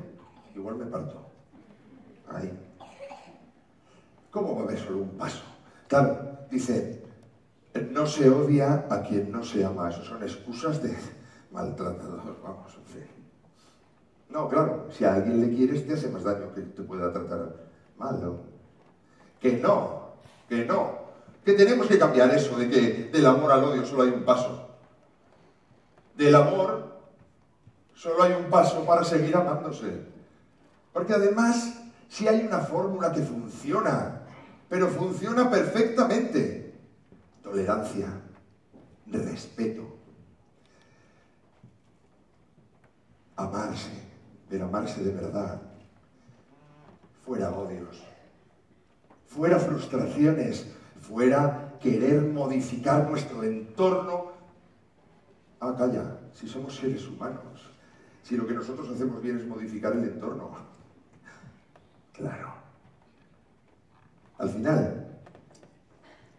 Igual me parto. Ahí. ¿Cómo va a haber solo un paso? Claro, dice, no se odia a quien no se ama. Eso son excusas de maltratador. Vamos, en fin. No, claro, si a alguien le quieres te hace más daño que te pueda tratar mal, ¿no? Que no, que no. Que tenemos que cambiar eso de que del amor al odio solo hay un paso. Del amor solo hay un paso para seguir amándose. Porque además, si hay una fórmula que funciona, pero funciona perfectamente. Tolerancia, respeto, amarse, pero amarse de verdad. Fuera odios, fuera frustraciones, fuera querer modificar nuestro entorno. Ah, calla, si somos seres humanos, si lo que nosotros hacemos bien es modificar el entorno. Claro. Al final,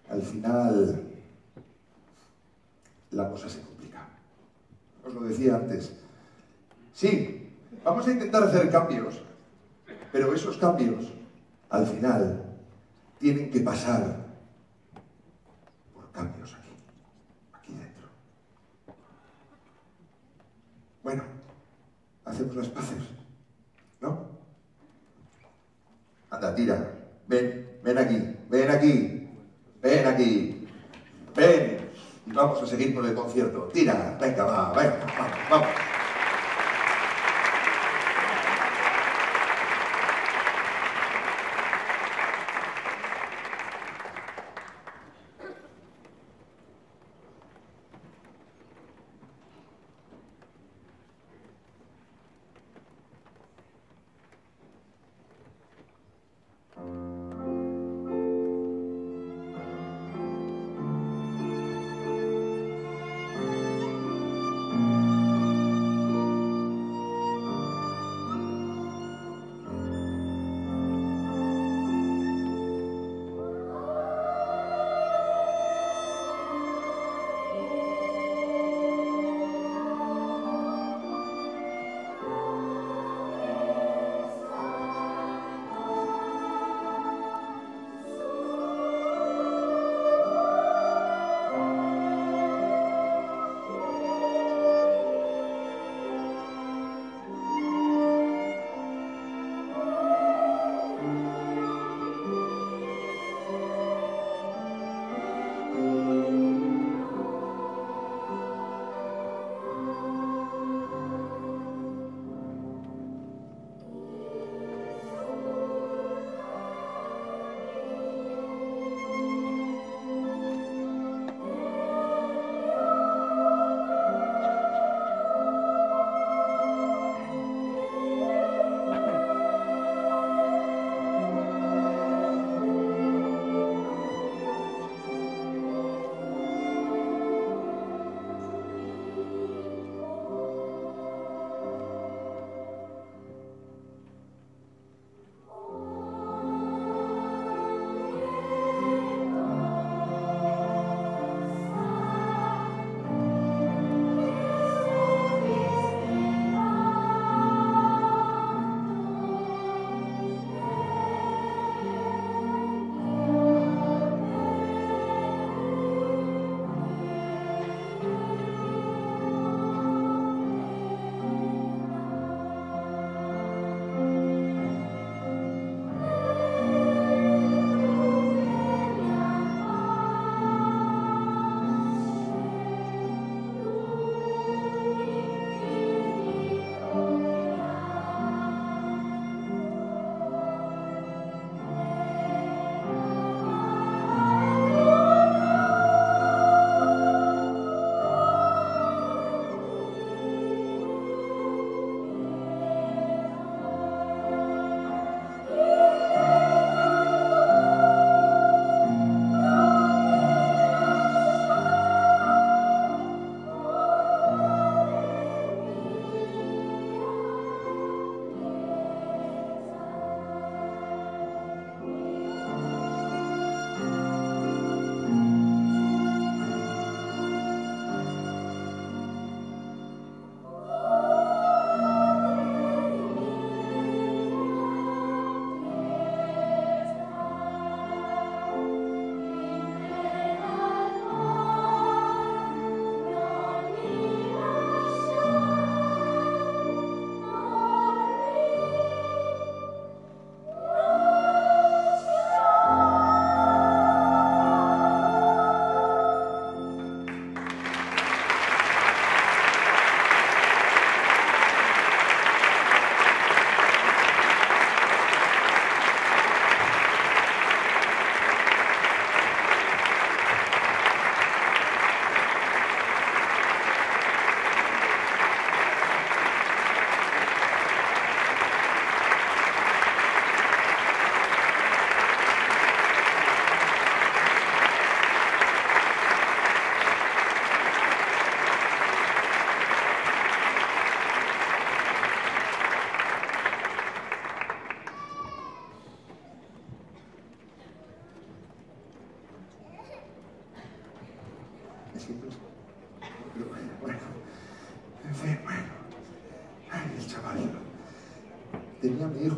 al final, la cosa se complica. Os lo decía antes. Sí, vamos a intentar hacer cambios, pero esos cambios, al final, tienen que pasar por cambios aquí, aquí dentro. Bueno, hacemos las paces, ¿no? Anda, tira, ven, ven aquí, ven aquí, ven aquí, ven. Y vamos a seguir con el concierto. Tira, venga, va, venga, vamos, vamos.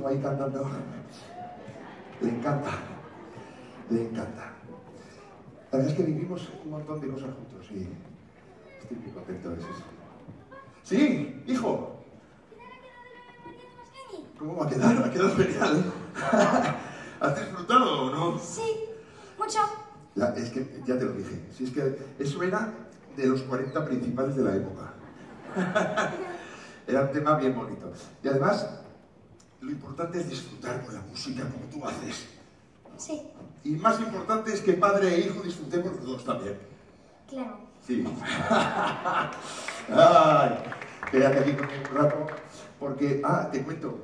Tenía a ahí cantando. Le encanta. Le encanta. La verdad es que vivimos un montón de cosas juntos y estoy muy contento de eso. Sí, hijo. ¿Cómo va a quedar? Ha quedado genial. [laughs] ¿Has disfrutado o no? Sí, mucho. Ya, es que ya te lo dije. Si es que eso era de los 40 principales de la época. [laughs] era un tema bien bonito. Y además, lo importante es disfrutar con la música como tú haces. Sí, Y más importante es que padre e hijo disfrutemos los dos también. claro. Sí. [laughs] Ay, quédate aquí conmigo un rato, porque, ah, te cuento.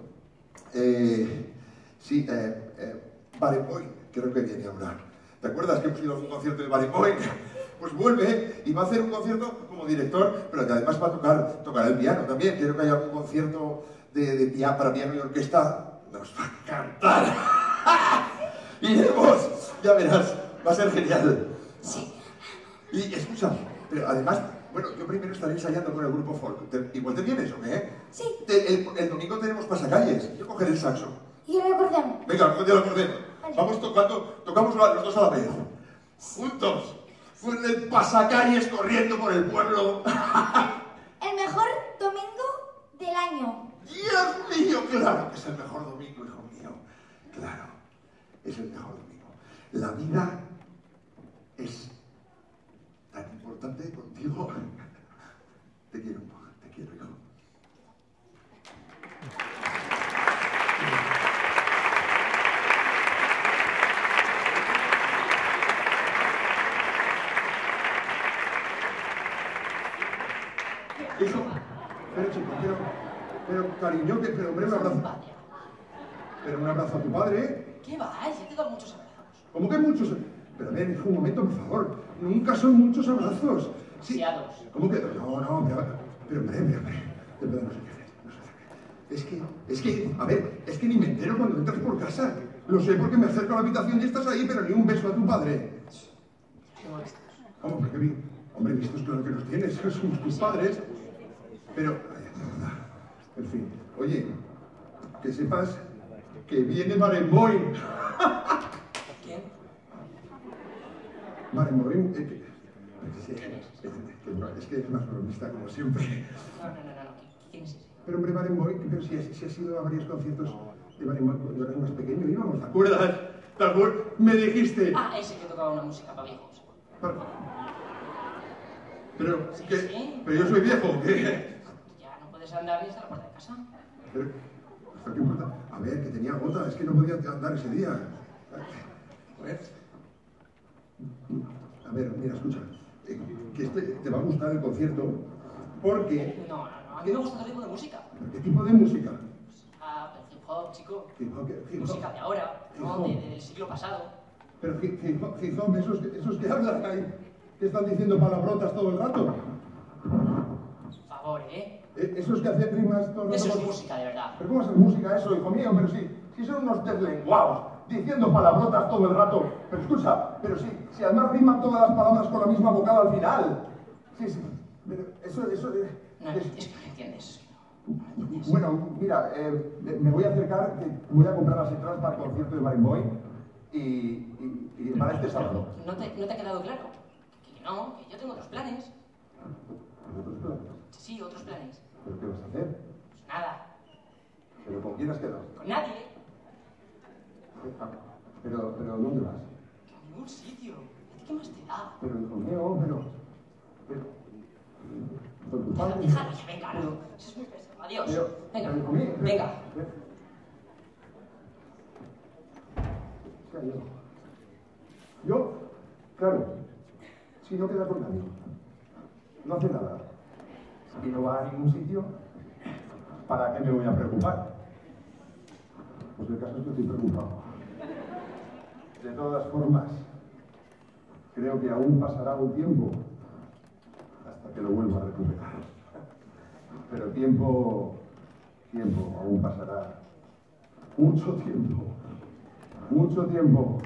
Eh, sí, eh, eh, Barenboim, creo que viene ahora. ¿Te acuerdas que hemos ido a un concierto de Barenboim? [laughs] Pues vuelve y va a hacer un concierto como director, pero que además va a tocar, tocar el piano también. Quiero que haya un concierto de, de pia- para piano y orquesta. Nos va a cantar. Iremos, [laughs] ya verás, va a ser genial. Sí. Y escucha, pero además, bueno, yo primero estaré ensayando con el grupo folk. ¿Te- ¿Igual te vienes o qué? Sí. Te- el, el domingo tenemos pasacalles. Yo cogeré el saxo. Y el acordeón. Venga, te lo acordé. Vamos tocando, tocamos los dos a la vez. Juntos. Con el pasacalles corriendo por el pueblo. [laughs] El mejor domingo del año. Dios mío, claro que es el mejor domingo, hijo mío. Claro, es el mejor domingo. La vida es tan importante contigo. [laughs] Te quiero, te quiero, hijo. Hijo, pero chico, pero, pero pero hombre, un abrazo. Pero un abrazo a tu padre. ¿Qué va? Ya te dan muchos abrazos. ¿Cómo que muchos? Pero a ver, hijo, un momento, por favor. Nunca son muchos abrazos. Sí. Demasiados. ¿Cómo que? No, no, pero, pero hombre, hombre, hombre. De verdad, no sé qué hacer. No sé qué hacer. Es que, es que, a ver, es que ni me entero cuando entras por casa. Lo sé porque me acerco a la habitación y estás ahí, pero ni un beso a tu padre. ¿Cómo? Porque hombre, vistos claro que los tienes, somos tus padres. Pero, ay, de verdad. En fin, oye, que sepas que viene Barenboim. ¿Quién? Barenboim, eh, que- es que- es que- más bromista como siempre. No, no, no, no. ¿Quién es ese? Pero hombre, Barenboim, pero si has, si has ido a varios conciertos de Barenboim cuando yo era más pequeño, íbamos, ¿te acuerdas? ¿Te acuerdas? Me dijiste. Ah, ese que tocaba una música para viejos. Pero, ¿qué? pero yo soy viejo, ¿o ¿qué? Puedes andar ni hasta la puerta de casa. Pero, ¿hasta qué importa? A ver, que tenía gota, es que no podía andar ese día. A ver, a ver, mira, escucha. eh, Que este, te va a gustar el concierto porque... No, no, no. A mí me gusta otro tipo de música. ¿Qué tipo de música? Ah, el hip hop, chico. Hip hop, hip hop. Música de ahora, Hip ¿no? De- del siglo pasado. Pero hip hip hop, hip hop, esos, que- esos que hablan ahí, que están diciendo palabrotas todo el rato. Por favor, ¿eh? Eh, Esos que hacen rimas todo Eso es música, de verdad. ¿Pero cómo es música eso, hijo mío? Pero sí, si son unos deslenguados, diciendo palabrotas todo el rato. Pero escucha, pero sí, si además riman todas las palabras con la misma vocal al final. Sí, sí, pero eso, eso... eh, No, es- es que no entiendes. Bueno, mira, eh, me- voy a acercar, que voy a comprar las entradas para el concierto de Barenboim y, y, y para este sábado. ¿No te, ¿No te ha quedado claro? Que no, que yo tengo otros planes. ¿Otros planes? Sí, otros planes. ¿Pero qué vas a hacer? Pues nada, ¿Pero con quién has quedado? con nadie. Pero, pero ¿dónde vas? A ningún sitio. ¿A ti qué más te da? Pero, hijo mío, pero... pero ¿Con tu padre? Déjalo ya, venga, no. Eso es muy pesado. Adiós. Pero, Venga, pero, pero- venga. Yo, claro, si no queda con nadie, no hace nada y no va a ningún sitio, ¿para qué me voy a preocupar? Pues el caso es que estoy preocupado. De todas formas, creo que aún pasará un tiempo hasta que lo vuelva a recuperar. Pero tiempo, tiempo, aún pasará. Mucho tiempo, mucho tiempo.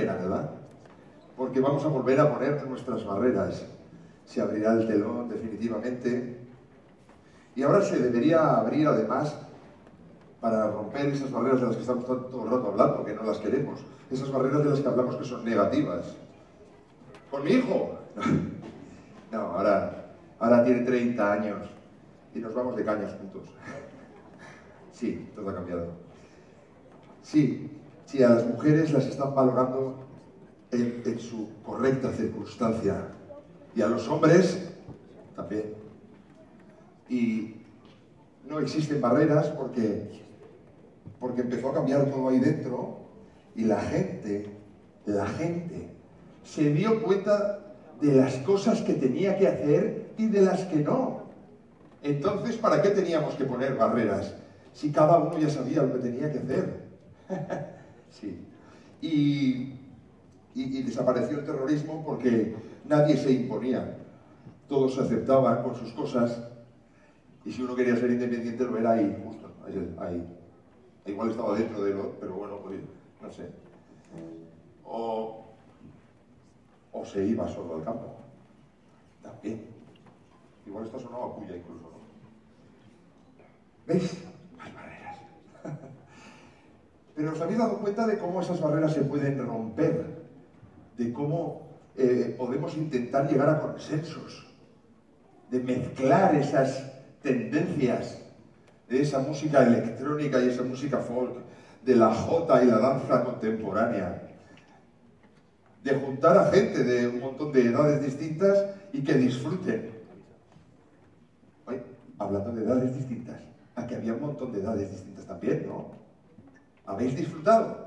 Pena, ¿verdad? Porque vamos a volver a poner nuestras barreras. Se abrirá el telón definitivamente. Y ahora se debería abrir además para romper esas barreras de las que estamos todo el rato hablando, que no las queremos. Esas barreras de las que hablamos que son negativas. ¿Con mi hijo? [laughs] No, ahora, ahora tiene 30 años y nos vamos de cañas juntos. [laughs] Sí, todo ha cambiado. Sí, sí, a las mujeres las están valorando en, en su correcta circunstancia y a los hombres también. Y no existen barreras porque, porque empezó a cambiar todo ahí dentro y la gente, la gente, se dio cuenta de las cosas que tenía que hacer y de las que no. Entonces, ¿para qué teníamos que poner barreras? Si cada uno ya sabía lo que tenía que hacer. [laughs] sí. Y, y, desapareció el terrorismo porque nadie se imponía. Todos se aceptaban con sus cosas. Y si uno quería ser independiente, lo era ahí, justo, ahí. ahí. Igual estaba dentro de lo, pero bueno, pues, no sé. O, o se iba solo al campo. También. Igual esto sonaba puya incluso, ¿no? ¿Veis? Pero os habéis dado cuenta de cómo esas barreras se pueden romper, de cómo eh, podemos intentar llegar a consensos, de mezclar esas tendencias de esa música electrónica y esa música folk, de la jota y la danza contemporánea, de juntar a gente de un montón de edades distintas y que disfruten. Oye, hablando de edades distintas, aquí había un montón de edades distintas también, ¿no? ¿Habéis disfrutado?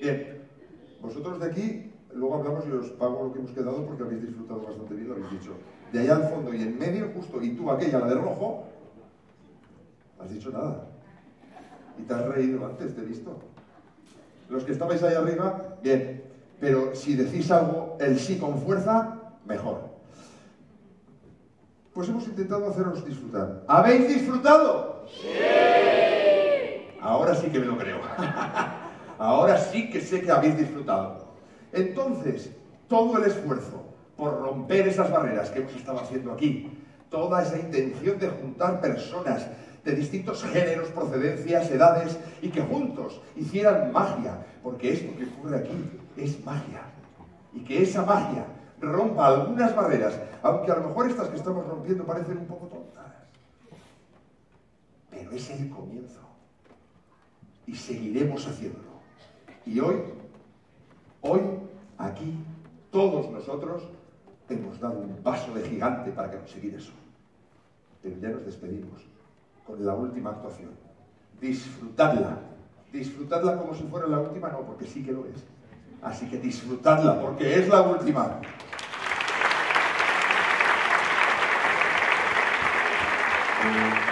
Bien, vosotros de aquí, luego hablamos y os pago lo que hemos quedado porque habéis disfrutado bastante bien, lo habéis dicho. De allá al fondo y en medio, justo, y tú aquella, la de rojo, has dicho nada. Y te has reído antes, te he visto. Los que estabais ahí arriba, bien. Pero si decís algo, el sí con fuerza, mejor. Pues hemos intentado haceros disfrutar. ¿Habéis disfrutado? ¡Sí! Ahora sí que me lo creo. [laughs] Ahora sí que sé que habéis disfrutado. Entonces, todo el esfuerzo por romper esas barreras que hemos estado haciendo aquí, toda esa intención de juntar personas de distintos géneros, procedencias, edades, y que juntos hicieran magia, porque esto que ocurre aquí es magia. Y que esa magia rompa algunas barreras, aunque a lo mejor estas que estamos rompiendo parecen un poco tontas. Pero es el comienzo. Y seguiremos haciéndolo. Y hoy, hoy, aquí, todos nosotros hemos dado un paso de gigante para conseguir eso. Pero ya nos despedimos con la última actuación. Disfrutadla. Disfrutadla como si fuera la última, no, porque sí que lo es. Así que disfrutadla, porque es la última. Estoy